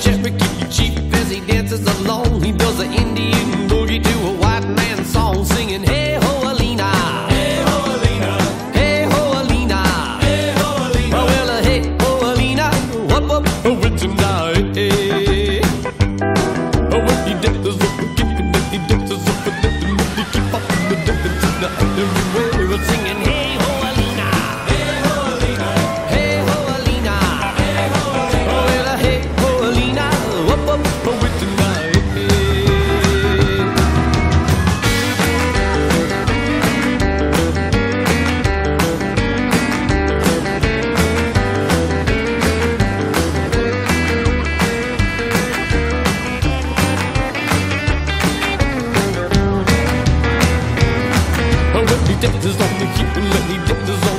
Cherokee chief as he dances along. He does an Indian boogie to a white man song, singing Hey ho Alina, Hey ho Alina, Hey ho Alina, Hey ho Alina. Oh, well, uh, hey ho Alina, whoop, oh, with tonight. Hey. Oh, when he dances up, keep it, he dances up, he keep up the dance tonight. Everywhere singing He dances on the heel and he dances